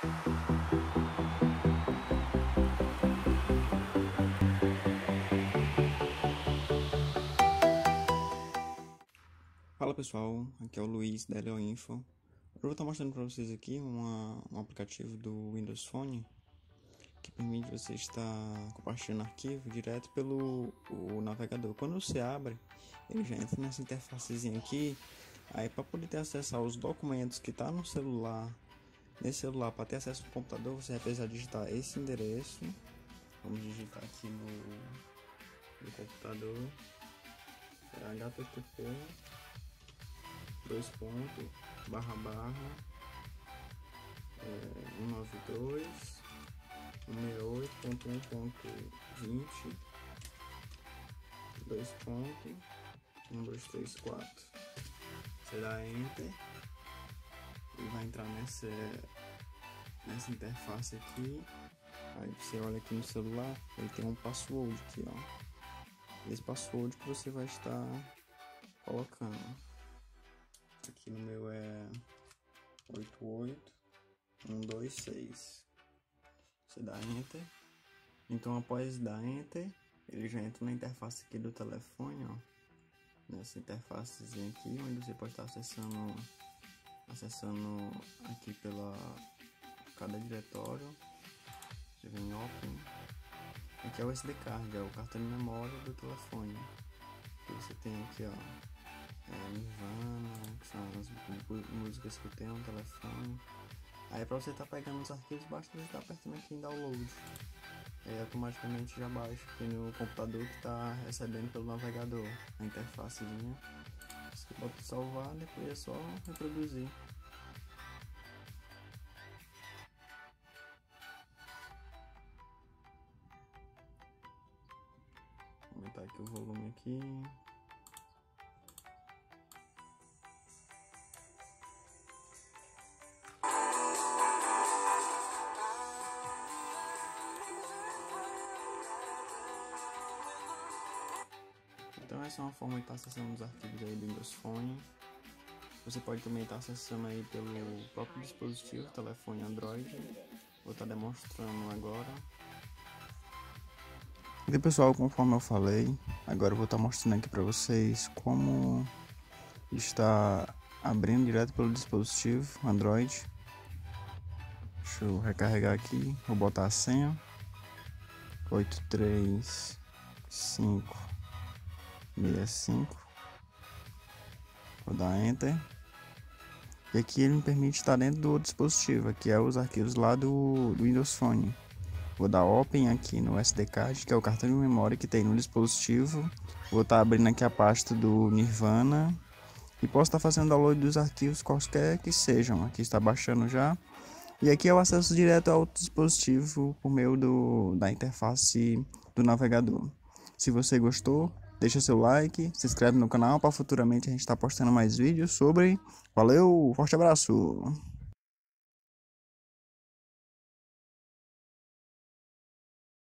Fala pessoal, aqui é o Luiz da Info. Eu vou estar mostrando para vocês aqui uma, um aplicativo do Windows Phone que permite você estar compartilhando arquivo direto pelo o navegador. Quando você abre, ele já entra nessa interfacezinha aqui. Aí para poder ter acesso aos documentos que está no celular, nesse celular, para ter acesso ao computador, você vai precisar digitar esse endereço. Vamos digitar aqui no, no computador. É http dois pontos, barra barra, é, 192, 168.1.20, dois pontos, 1, 2, 3, 4. Você dá Enter e vai entrar nessa, nessa interface aqui. Aí você olha aqui no celular, ele tem um password aqui, ó. Esse password que você vai estar colocando. Aqui no meu é 88126. Você dá Enter. Então após dar Enter, ele já entra na interface aqui do telefone, ó. Nessa interfacezinha aqui, onde você pode estar acessando acessando aqui pela cada diretório. Você vem Open. Aqui é o SD card, é o cartão de memória do telefone. Você tem aqui, ó. É, Nirvana, que são as músicas que tenho no telefone. Aí pra você estar tá pegando os arquivos, basta você estar tá apertando aqui em download. Aí automaticamente já baixa aqui no computador que está recebendo pelo navegador a interfacezinha. Você pode salvar, depois é só reproduzir. Vou aumentar aqui o volume aqui. Então essa é uma forma de estar acessando os arquivos aí do Windows Phone. Você pode também estar acessando aí pelo próprio dispositivo, telefone Android. Vou estar demonstrando agora. E pessoal, conforme eu falei, agora eu vou estar mostrando aqui para vocês como está abrindo direto pelo dispositivo Android. Deixa eu recarregar aqui, vou botar a senha. 835 65 vou dar enter. E aqui ele me permite estar dentro do dispositivo. Aqui é os arquivos lá do, do Windows Phone. Vou dar open aqui no SD card que é o cartão de memória que tem no dispositivo. Vou estar abrindo aqui a pasta do Nirvana. E posso estar fazendo download dos arquivos quaisquer que sejam. Aqui está baixando já. E aqui é o acesso direto ao dispositivo por meio do, da interface do navegador. Se você gostou Deixa seu like, se inscreve no canal para futuramente a gente estar tá postando mais vídeos sobre. Valeu, forte abraço!